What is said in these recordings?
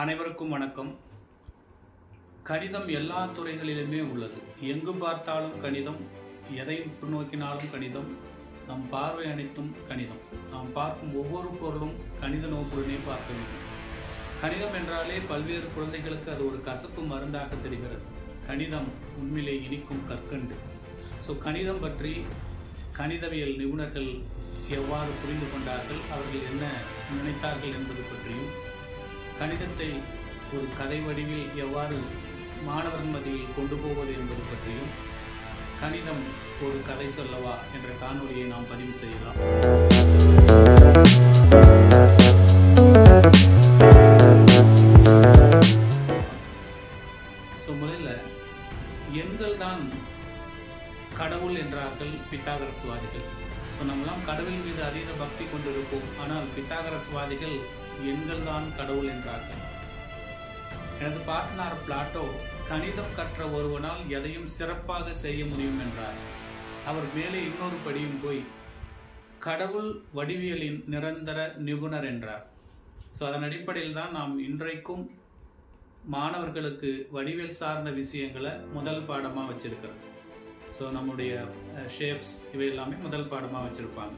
அனைவருக்கும் வணக்கம். கணிதம் எல்லா துறைகளிலுமே உள்ளது. எங்கு பார்த்தாலும் கணிதம் எதை நோக்கினாலும் கணிதம் நம் பார்வை அனைத்தும் கணிதம். நாம் பார்க்கும் ஒவ்வொரு பொருளும் கணித நோக்குடனே பார்க்க வேண்டும். கணிதம் என்றாலே பல்வேறு குழந்தைகளுக்கு அது ஒரு கசப்பு மருந்தாக தெரிகிறது. கணிதம் உண்மையிலே இனிக்கும் கற்கண்டு. ஸோ கணிதம் பற்றி கணிதவியல் நிபுணர்கள் எவ்வாறு புரிந்து கொண்டார்கள் அவர்கள் என்ன நினைத்தார்கள் என்பது பற்றியும் கணிதத்தை ஒரு கதை வடிவில் எவ்வாறு மாணவர் மத்தியில் கொண்டு போவது என்பது பற்றியும் கணிதம் ஒரு கதை சொல்லவா என்ற காணொலியை நாம் பதிவு செய்யலாம். ஸோ முதல்ல எண்கள் தான் கடவுள் என்றார்கள் பித்தாகரஸ்வாதிகள் ஸோ நம்மளாம் கடவுள் மீது அதீத பக்தி கொண்டிருப்போம். ஆனால் பித்தாகரஸ்வாதிகள் எண்கள் தான் கடவுள் என்றார்கள். எனது பாட்னார் பிளாட்டோ கணிதம் கற்ற ஒருவனால் எதையும் சிறப்பாக செய்ய முடியும் என்றார். அவர் மேலே இன்னொரு படியும் போய் கடவுள் வடிவியலின் நிரந்தர நிபுணர் என்றார். ஸோ அதன் அடிப்படையில் தான் நாம் இன்றைக்கும் மாணவர்களுக்கு வடிவியல் சார்ந்த விஷயங்களை முதல் பாடமாக வச்சிருக்கிறோம். ஸோ நம்முடைய ஷேப்ஸ் இவை எல்லாமே முதல் பாடமாக வச்சிருப்பாங்க.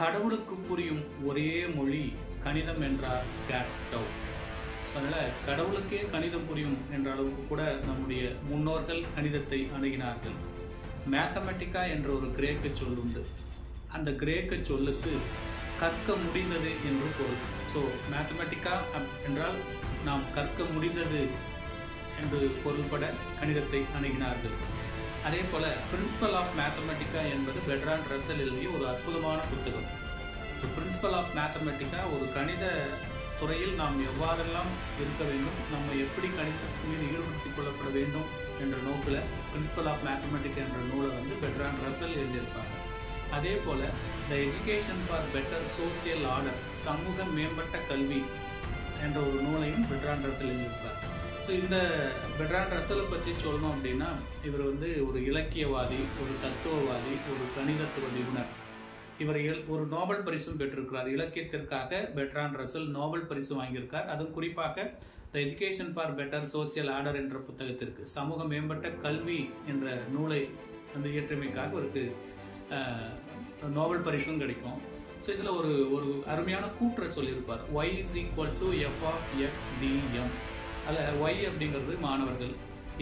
கடவுளுக்கு புரியும் ஒரே மொழி கணிதம் என்றார் கேஸ் ஸ்டவ் ஸோ அதனால் கடவுளுக்கே கணிதம் புரியும் என்ற அளவுக்கு கூட நம்முடைய முன்னோர்கள் கணிதத்தை அணுகினார்கள். மேத்தமெட்டிக்கா என்ற ஒரு கிரேக்க சொல் உண்டு. அந்த கிரேக்க சொல்லுக்கு கற்க முடிந்தது என்று பொருள். ஸோ மேத்தமெட்டிக்கா என்றால் நாம் கற்க முடிந்தது என்று பொருள்பட கணிதத்தை அணுகினார்கள். அதே போல பிரின்சிபல் ஆஃப் மேத்தமெட்டிக்கா என்பது பெட்ரான் ரசல் எழுதிய ஒரு அற்புதமான புத்தகம். ஸோ பிரின்சிபல் ஆஃப் மேத்தமெட்டிக்கா ஒரு கணித துறையில் நாம் எவ்வாறெல்லாம் இருக்க வேண்டும் நம்ம எப்படி கணிதத்தின் மீது ஈடுபடுத்திக் கொள்ளப்பட வேண்டும் என்ற நோக்கில் பிரின்சிபல் ஆஃப் மேத்தமெட்டிக் என்ற நூலை வந்து பெட்ரான் ரசல் எழுதியிருப்பாங்க. அதே போல் the education for better social order சமூக மேம்பட்ட கல்வி என்ற ஒரு நூலையும் பெட்ரான் ரசல் எழுதியிருப்பார். ஸோ இந்த பெட்ரான் ரசலை பற்றி சொல்லணும் அப்படின்னா இவர் வந்து ஒரு இலக்கியவாதி ஒரு தத்துவவாதி ஒரு கணிதத்துவ நிபுணர். இவர்கள் ஒரு நோபல் பரிசும் பெற்றிருக்கிறார். இலக்கியத்திற்காக பெட்ரான் ரசல் நோபல் பரிசு வாங்கியிருக்கார். அதுவும் குறிப்பாக the education for better social order என்ற புத்தகத்திற்கு சமூக மேம்பட்ட கல்வி என்ற நூலை அந்த இயற்றமைக்காக அவருக்கு நோபல் பரிசும் கிடைக்கும். ஸோ இதில் ஒரு ஒரு அருமையான கூற்றை சொல்லியிருப்பார். Y is equal to f of x DM அதில் ஒய் அப்படிங்கிறது மாணவர்கள்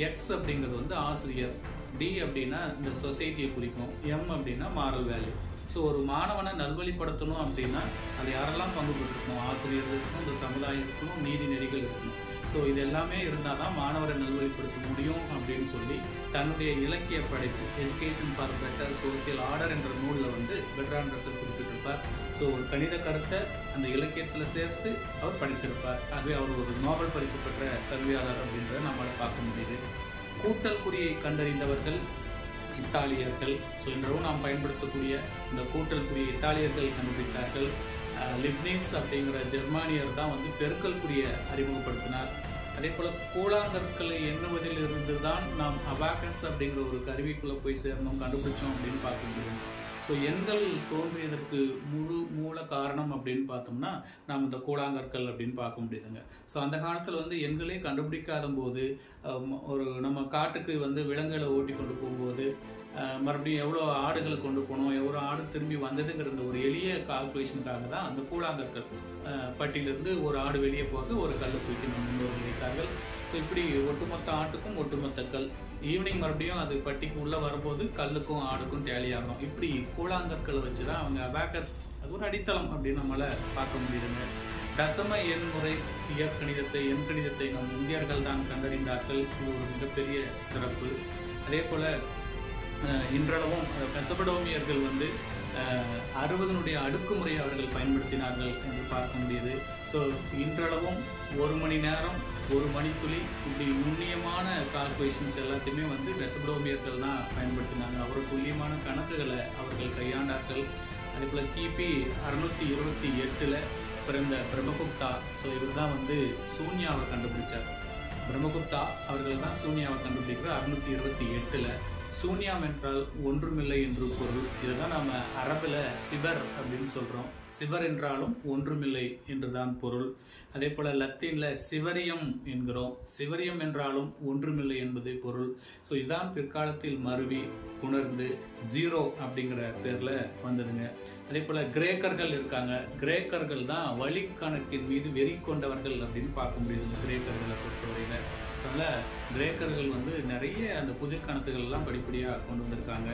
எக்ஸ் அப்படிங்கிறது வந்து ஆசிரியர் டி அப்படின்னா இந்த சொசைட்டியை குறிக்கும் எம் அப்படின்னா மாரல் வேல்யூ ஸோ ஒரு மாணவனை நல்வழிப்படுத்தணும் அப்படின்னா அது யாரெல்லாம் பங்கு பெற்றிருக்கணும்? ஆசிரியர் இருக்கணும் இந்த சமுதாயம் இருக்கணும் நீதி நெறிகள் இருக்கணும் ஸோ இது எல்லாமே இருந்தால் தான் மாணவரை நல்வழிப்படுத்த முடியும் அப்படின்னு சொல்லி தன்னுடைய இலக்கிய படைப்பு education for better social order என்ற நூலில் வந்து பெட்ரான் ரசல் குறிப்பிட்டிருப்பார். ஸோ ஒரு கணித கருத்தை அந்த இலக்கியத்தில் சேர்த்து அவர் படித்திருப்பார். ஆகவே அவர் ஒரு நோபல் பரிசு பெற்ற கல்வியாளர் அப்படின்றத நம்மளால் பார்க்க முடியுது. கூட்டல் குறியை கண்டறிந்தவர்கள் இத்தாலியர்கள். ஸோ இன்றளவும் நாம் பயன்படுத்தக்கூடிய இந்த கூட்டல்குரிய இத்தாலியர்கள் கண்டுபிடித்தார்கள். லிப்னிஸ் அப்படிங்கிற ஜெர்மானியர் தான் வந்து பெருக்கல் குறிய அறிமுகப்படுத்தினார். அதே போல் கூழாங்கற்களை எண்ணுவதில் இருந்து தான் நாம் அபாகஸ் அப்படிங்கிற ஒரு கருவிக்குள்ளே போய் சேர்ந்தோம் கண்டுபிடிச்சோம் அப்படின்னு பார்க்க முடியும். ஸோ எண்கள் தோன்றியதற்கு முழு மூல காரணம் அப்படின்னு பார்த்தோம்னா நாம் இந்த கூழாங்கற்கள் அப்படின்னு பார்க்க முடியுதுங்க. ஸோ அந்த காலத்தில் வந்து எண்களே கண்டுபிடிக்காத போது ஒரு நம்ம காட்டுக்கு வந்து விலங்குகளை ஓட்டி கொண்டு போகும்போது மறுபடியும் எவ்வளோ ஆடுகளை கொண்டு போனோம் எவ்வளோ ஆடு திரும்பி வந்ததுங்கிற ஒரு எளிய கால்குலேஷனுக்காக தான் அந்த கூழாங்கற்கள் பட்டியிலிருந்து ஒரு ஆடு வெளியே போக ஒரு கல் தூக்கி நம்ம முன்னோர்கள் வைத்தார்கள் ஸோ இப்படி ஒட்டுமொத்த ஆட்டுக்கும் ஒட்டுமொத்த கல். ஈவினிங் மறுபடியும் அது பட்டிக்கு உள்ளே வரும்போது கல்லுக்கும் ஆடுக்கும் டேலி ஆகும். இப்படி கூழாங்கற்களை வச்சு தான் அவங்க அபாக்கஸ் அது ஒரு அடித்தளம் அப்படின்னு நம்மளால் பார்க்க முடியுதுங்க. தசம எண் முறை இயற்கணிதத்தை எண் கணிதத்தை நம் இந்தியர்கள் தான் கண்டறிந்தார்கள். இது ஒரு மிகப்பெரிய சிறப்பு. அதே போல் இன்றளவும் மெசபடோமியர்கள் வந்து அறுபதனுடைய அடுக்குமுறையை அவர்கள் பயன்படுத்தினார்கள் என்று பார்க்க முடியுது. ஸோ இன்றளவும் ஒரு மணி நேரம் ஒரு மணித்துளி இப்படி நுண்ணியமான கால்குலேஷன்ஸ் எல்லாத்தையுமே வந்து மெசபடோமியர்கள் தான் பயன்படுத்தினாங்க. அவர் துல்லியமான கணக்குகளை அவர்கள் கையாண்டார்கள். அதே போல் கிபி அறுநூத்தி இருபத்தி எட்டில் பிறந்த பிரம்மகுப்தா. ஸோ இவர் தான் வந்து சூன்யாவை கண்டுபிடிச்சார். பிரம்மகுப்தா அவர்கள் தான் சூன்யாவை கண்டுபிடிக்கிற அறுநூத்தி இருபத்தி எட்டில். சூன்யம் என்றால் ஒன்றுமில்லை என்று பொருள். இதுதான் நம்ம அரபில் சிபர் அப்படின்னு சொல்கிறோம் சிவர் என்றாலும் ஒன்றுமில்லை என்றுதான் பொருள். அதே போல் லத்தீனில் சிவரியம் என்கிறோம். சிவரியம் என்றாலும் ஒன்றுமில்லை என்பதே பொருள். ஸோ இதான் பிற்காலத்தில் மருவி உணர்ந்து ஜீரோ அப்படிங்கிற பேரில் வந்ததுங்க. அதே போல் கிரேக்கர்கள் இருக்காங்க. கிரேக்கர்கள் தான் வழி கணக்கின் மீது வெறி கொண்டவர்கள் அப்படின்னு பார்க்க முடியுது. கிரேக்கர்களை பொறுத்தவரையில். அதனால கிரேக்கர்கள் வந்து நிறைய அந்த புதிர் கணக்குகள் எல்லாம் படிப்படியாக கொண்டு வந்திருக்காங்க.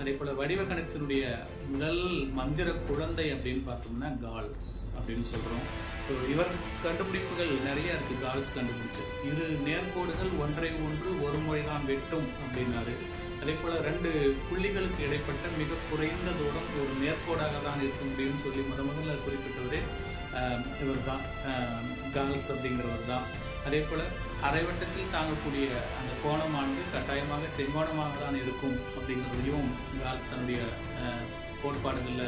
அதே போல் வடிவ கணத்தினுடைய முதல் மந்திர குழந்தை அப்படின்னு பார்த்தோம்னா கால்ஸ் அப்படின்னு சொல்கிறோம் ஸோ இவர் கண்டுபிடிப்புகள் நிறைய இருக்குது கால்ஸ் கண்டுபிடிச்சு. இரு நேர்கோடுகள் ஒன்றை ஒன்று ஒரு முறைதான் வெட்டும் அப்படின்னாரு. அதே போல் ரெண்டு புள்ளிகளுக்கு இடைப்பட்ட மிக குறைந்த தூரம் ஒரு நேர்கோடாக தான் இருக்க முடியும்னு சொல்லி முத முதல்ல குறிப்பிட்டவரே இவர் தான் கால்ஸ் அப்படிங்கிறவர் தான் அதே போல அரைவட்டத்தில் தாங்கக்கூடிய அந்த கோணமானது கட்டாயமாக செங்கோணமாக தான் இருக்கும் அப்படிங்கிறதையும் கால்ஸ் தன்னுடைய கோட்பாடுகளில்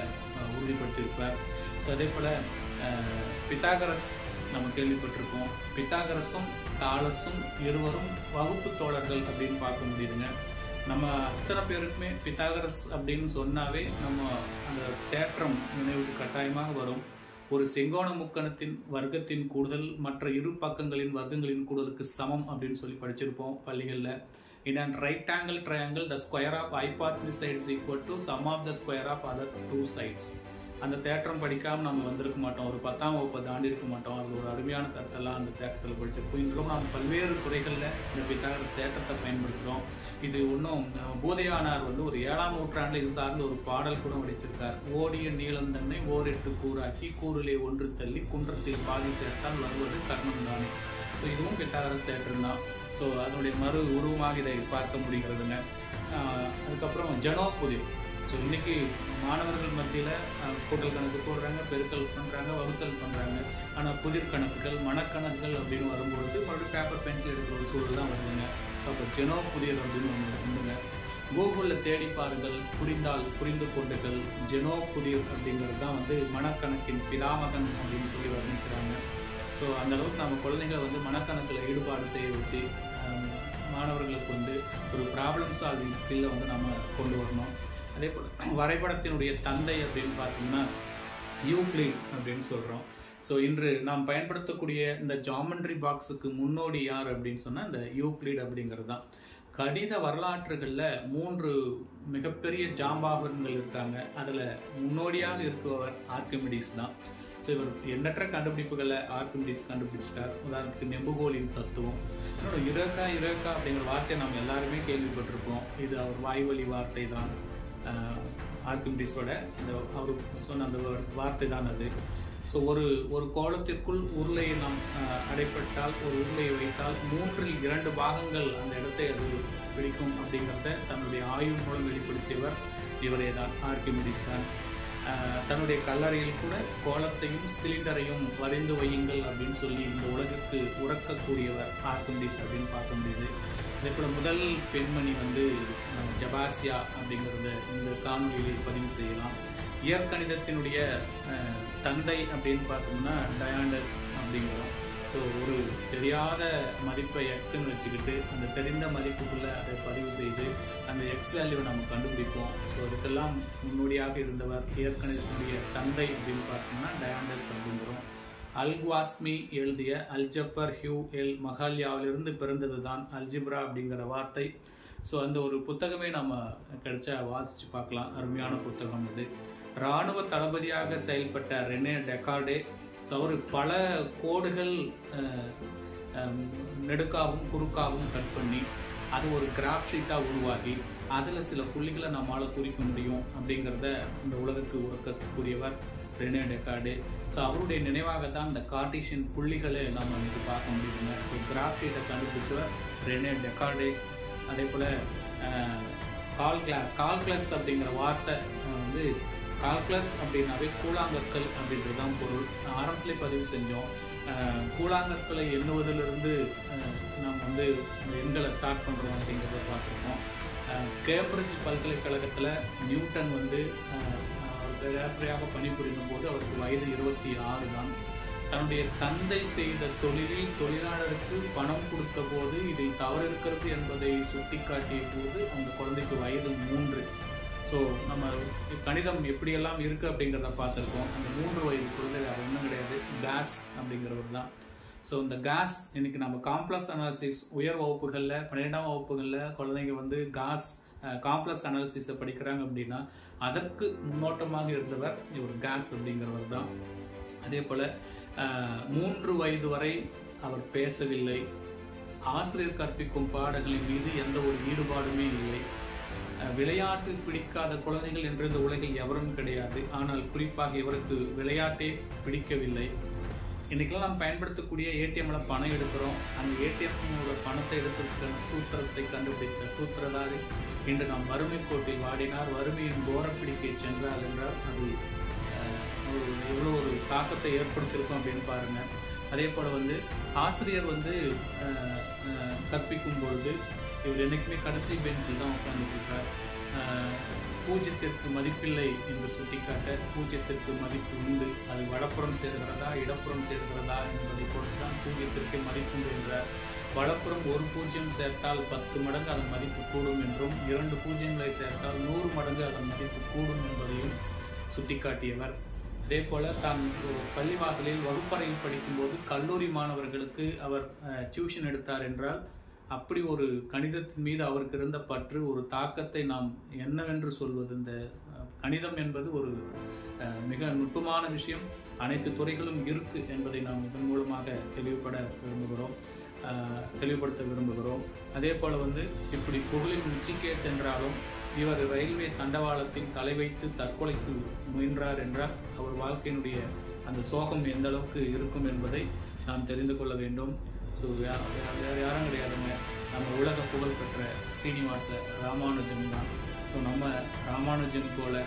உறுதிப்படுத்தியிருப்பார் ஸோ அதே போல பித்தாகரஸ் நம்ம கேள்விப்பட்டிருக்கோம் பித்தாகரஸும் தாலஸும் இருவரும் வகுப்பு தோழர்கள் அப்படின்னு பார்க்க முடியுதுங்க. நம்ம அத்தனை பேருக்குமே பித்தாகரஸ் அப்படின்னு சொன்னாவே நம்ம அந்த தேற்றம் நினைவுக்கு கட்டாயமாக வரும். ஒரு செங்கோண முக்கணத்தின் வர்க்கத்தின் கூடுதல் மற்ற இரு பக்கங்களின் வர்க்கங்களின் கூடுதலுக்கு சமம் அப்படின்னு சொல்லி படிச்சிருப்போம் பள்ளிகளில். In right angle triangle the square of hypotenuse sides equal to sum of the square of other two sides அந்த தேற்றம் படிக்காமல் நம்ம வந்திருக்க மாட்டோம். ஒரு பத்தாம் வகுப்பை தாண்டி இருக்க மாட்டோம். அது ஒரு அருமையான கருத்தெல்லாம் அந்த தேட்டத்தில் படிச்சிருப்போம். இன்றும் நாம் பல்வேறு துறைகளில் இந்த பித்தாகரஸ் தேட்டத்தை பயன்படுத்துகிறோம் இது இன்னும் போதையானார் வந்து ஒரு ஏழாம் நூற்றாண்டு இது சார்ந்த ஒரு பாடல் கூட வடிச்சிருக்கார். ஓடிய நீளம் தன்னை ஓரெட்டு கூறாக்கி கூறிலே ஒன்று தள்ளி குன்றத்தில் பாதி சேர்த்தால் வருவது கர்மம் தானே ஸோ இதுவும் பித்தாகரஸ் தேற்றம் தான் ஸோ அதனுடைய மறு உருவமாக இதை பார்க்க முடிகிறதுங்க. அதுக்கப்புறம் ஜனோ புதிர் ஸோ இன்னைக்கு மாணவர்கள் மத்தியில் கூட்டல் கணக்கு போடுறாங்க பெருக்கல் பண்ணுறாங்க வகுத்தல் பண்ணுறாங்க ஆனால் புதிர் கணக்குகள் மனக்கணக்குகள் அப்படின்னு வரும்பொழுது மறுபடியும் பேப்பர் பென்சில் எடுக்கிற ஒரு சூழல் தான் வருதுங்க. ஸோ அப்போ ஜெனோ புதிர் அப்படின்னு ஒன்று வந்துங்க கூகுளில் தேடி பாருங்கள் புரிந்தால் புரிந்து கொண்டுகள் ஜெனோ புதிர் அப்படிங்கிறது தான் வந்து மனக்கணக்கின் பிதாமகன் அப்படின்னு சொல்லி வர்ணிக்கிறாங்க. ஸோ அந்த அளவுக்கு நம்ம குழந்தைங்களை வந்து மனக்கணக்கில் ஈடுபாடு செய்ய வச்சு மாணவர்களுக்கு வந்து ஒரு ப்ராப்ளம் சால்விங் ஸ்கில்லை வந்து நம்ம கொண்டு வரணும். அதே போல் வரைபடத்தினுடைய தந்தை அப்படின்னு பார்த்தோம்னா யூக்ளிட் அப்படின்னு சொல்கிறோம் ஸோ இன்று நாம் பயன்படுத்தக்கூடிய இந்த ஜாமெண்ட்ரி பாக்ஸுக்கு முன்னோடி யார் அப்படின்னு சொன்னால் இந்த யூக்ளிட் அப்படிங்கிறது தான் கடித வரலாற்றுகளில் மூன்று மிகப்பெரிய ஜாம்பாகங்கள் இருக்காங்க. அதில் முன்னோடியாக இருப்பவர் ஆர்கிமிடிஸ் தான். ஸோ இவர் எண்ணற்ற கண்டுபிடிப்புகளை ஆர்கிமிடிஸ் கண்டுபிடிச்சிட்டார். உதாரணத்துக்கு நெம்புகோலின் தத்துவம். இன்னொரு இரக்கா இரக்கா அப்படிங்கிற வார்த்தையை நம்ம எல்லாருமே கேள்விப்பட்டிருப்போம். இது அவர் வாய்வழி வார்த்தை தான் ஆர்கிமிடிஸோட அந்த அவர் சொன்ன அந்த வார்த்தை தான் அது ஸோ ஒரு ஒரு கோலத்திற்குள் உருளையை நாம் அடைப்பட்டால் ஒரு உருளையை வைத்தால் மூன்றில் இரண்டு பாகங்கள் அந்த இடத்தை அது பிடிக்கும் அப்படிங்கிறத தன்னுடைய ஆய்வு மூலம் வெளிப்படுத்தியவர் இவரே தான் ஆர்கிமிடிஸ் தான். தன்னுடைய கல்லறையில் கூட கோலத்தையும் சிலிண்டரையும் வரைந்து வையுங்கள் அப்படின்னு சொல்லி இந்த உலகத்துக்கு உறக்கக்கூடியவர் ஆர்கிமிடிஸ் அப்படின்னு பார்க்க முடியுது. அதே போல முதல் பெண்மணி வந்து ஜபாசியா அப்படிங்கிறத இந்த காணொலியில் பதிவு செய்யலாம். இயற்கணிதத்தினுடைய தந்தை அப்படின்னு பார்த்தோம்னா டயாண்டஸ் அப்படிங்கிறோம். ஸோ ஒரு தெரியாத மதிப்பை எக்ஸ்ன்னு வச்சுக்கிட்டு அந்த தெரிந்த மதிப்புக்குள்ளே அதை பதிவு செய்து அந்த எக்ஸ் வேல்யூவை நம்ம கண்டுபிடிப்போம். ஸோ அதுக்கெல்லாம் முன்னோடியாக இருந்தவர் இயற்கணிதத்தினுடைய தந்தை அப்படின்னு பார்த்தோம்னா டயாண்டஸ் அப்படிங்கிறோம். அல்குவாஸ்மி எழுதிய அல்ஜப்பர் ஹியூ எல் மஹால்யாவிலிருந்து பிறந்தது தான் அல்ஜிப்ரா அப்படிங்கிற வார்த்தை. ஸோ அந்த ஒரு புத்தகமே நம்ம கிடைச்சா வாசித்து பார்க்கலாம். அருமையான புத்தகம் இது. இராணுவ தளபதியாக செயல்பட்ட ரெனே டெக்கார்டே ஸோ அவர் பல கோடுகள் நெடுக்காகவும் குறுக்காகவும் கட் பண்ணி அது ஒரு கிராப் ஷீட்டாக உருவாகி அதில் சில புள்ளிகளை நம்மளால் குறிக்க முடியும் அப்படிங்கிறத இந்த உலகுக்கு கூறியவர் ரெனே டெக்கார்டு ஸோ அவருடைய நினைவாக தான் இந்த கார்டீஷியன் புள்ளிகளை நம்ம வந்து பார்க்க முடியுதுங்க. ஸோ கிராஃப் ஷீட்டை கண்டுபிடிச்சவர் ரெனே டெக்கார்டே அதே போல் கால்கிளா கால்குலஸ் அப்படிங்கிற வார்த்தை வந்து கால்குலஸ் அப்படின்னாவே கூழாங்கற்கள் அப்படின்றது தான் பொருள். ஆரம்பத்திலே பதிவு செஞ்சோம். கூழாங்கற்களை எண்ணுவதிலிருந்து நம்ம நாம் வந்து எண்களை ஸ்டார்ட் பண்ணுறோம் அப்படிங்கிறத பார்த்துருக்கோம். கேம்பிரிட்ஜ் பல்கலைக்கழகத்தில் நியூட்டன் வந்து பேராசிரியராக பணிபுரிந்த போது அவருக்கு வயது இருபத்தி ஆறு தான் தன்னுடைய தந்தை செய்த தொழிலில் தொழிலாளருக்கு பணம் கொடுத்த போது இதை தவறு இருக்கிறது என்பதை சுட்டிக்காட்டிய போது அந்த குழந்தைக்கு வயது மூன்று. ஸோ நம்ம கணிதம் எப்படியெல்லாம் இருக்குது அப்படிங்கிறத பார்த்துருக்கோம். அந்த மூன்று வயது குழந்தை வேறு ஒன்றும் கிடையாது. கேஸ் அப்படிங்கிறவர் தான். ஸோ இந்த கேஸ் இன்னைக்கு நம்ம காம்ப்ளெக்ஸ் அனாலிசிஸ் உயர் வகுப்புகளில் பன்னிரெண்டாம் வகுப்புகளில் குழந்தைங்க வந்து காஸ் காம்ப்ளெக்ஸ் அனாலிசிஸை படிக்கிறாங்க அப்படின்னா அதற்கு முன்னோட்டமாக இருந்தவர் இவர் கேஸ் அப்படிங்கிறவர் தான். அதே போல் மூன்று வயது வரை அவர் பேசவில்லை. ஆசிரியர் கற்பிக்கும் பாடங்களின் மீது எந்த ஒரு ஈடுபாடுமே இல்லை. விளையாட்டு பிடிக்காத குழந்தைகள் என்று இந்த உலகில் எவரும் கிடையாது. ஆனால் குறிப்பாக இவருக்கு விளையாட்டே பிடிக்கவில்லை. இன்றைக்கெல்லாம் நாம் பயன்படுத்தக்கூடிய ஏடிஎம்மில் பணம் எடுக்கிறோம். அந்த ஏடிஎம்மோட பணத்தை எடுத்திருக்கிற சூத்திரத்தை கண்டுபிடித்த சூத்திரதாரி இன்று நாம் வறுமை கோட்டில் வாடினார். வறுமையின் கோரப்பிடிக்கை சென்றார் என்றால் அது ஒரு எவ்வளோ ஒரு தாக்கத்தை ஏற்படுத்தியிருக்கும் அப்படின்னு பாருங்கள் அதே போல் வந்து ஆசிரியர் வந்து கற்பிக்கும் பொழுது இவர் என்னைக்குமே கடைசி பெஞ்சில் தான் உட்காந்துருக்கார் பூஜ்யத்திற்கு மதிப்பில்லை என்று சுட்டிக்காட்ட பூஜ்யத்திற்கு மதிப்பு உண்டு. அது வடப்புறம் சேர்கிறதா இடப்புறம் சேர்கிறதா என்பதை பொறுத்துதான் பூஜ்யத்திற்கு மதிப்புண்டு என்றார் வடப்புறம் ஒரு பூஜ்ஜியம் சேர்த்தால் பத்து மடங்கு அதன் மதிப்பு கூடும் என்றும் இரண்டு பூஜ்ஜியங்களை சேர்த்தால் நூறு மடங்கு அதன் மதிப்பு கூடும் என்பதையும் சுட்டிக்காட்டியவர். அதே போல தான் பள்ளிவாசலில் வகுப்பறையில் படிக்கும்போது கல்லூரி மாணவர்களுக்கு அவர் டியூஷன் எடுத்தார் என்றால் அப்படி ஒரு கணிதத்தின் மீது அவருக்கு இருந்த பற்று ஒரு தாக்கத்தை நாம் என்னவென்று சொல்வது? இந்த கணிதம் என்பது ஒரு மிக நுட்பமான விஷயம். அனைத்து துறைகளும் இருக்கு என்பதை நாம் இதன் மூலமாக தெளிவுபட விரும்புகிறோம். தெளிவுபடுத்த விரும்புகிறோம். அதே போல வந்து இப்படி புகழின் உச்சிக்கே சென்றாலும் இவர் ரயில்வே தண்டவாளத்தில் தலை வைத்து தற்கொலைக்கு முயன்றார் என்றால் அவர் வாழ்க்கையினுடைய அந்த சோகம் எந்த அளவுக்கு இருக்கும் என்பதை நாம் தெரிந்து கொள்ள வேண்டும். ஸோ வேறு யாரும் கிடையாதுங்க. நம்ம உலக புகழ் பெற்ற சீனிவாச ராமானுஜன் தான். ஸோ நம்ம ராமானுஜன் போல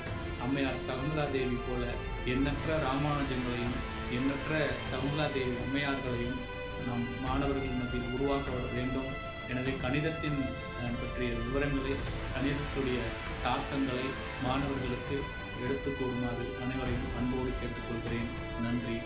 அம்மையார் சகுந்தலா தேவி போல எண்ணற்ற ராமானுஜங்களையும் எண்ணற்ற சகுந்தலா தேவி அம்மையார்களையும் நம் மாணவர்கள் மத்தியில் உருவாக்க வேண்டும். எனவே கணிதத்தின் பற்றிய விவரங்களை கணிதத்துடைய தாக்கங்களை மாணவர்களுக்கு எடுத்துக் கூறுமாறு அனைவரையும் அன்போடு கேட்டுக்கொள்கிறேன். நன்றி.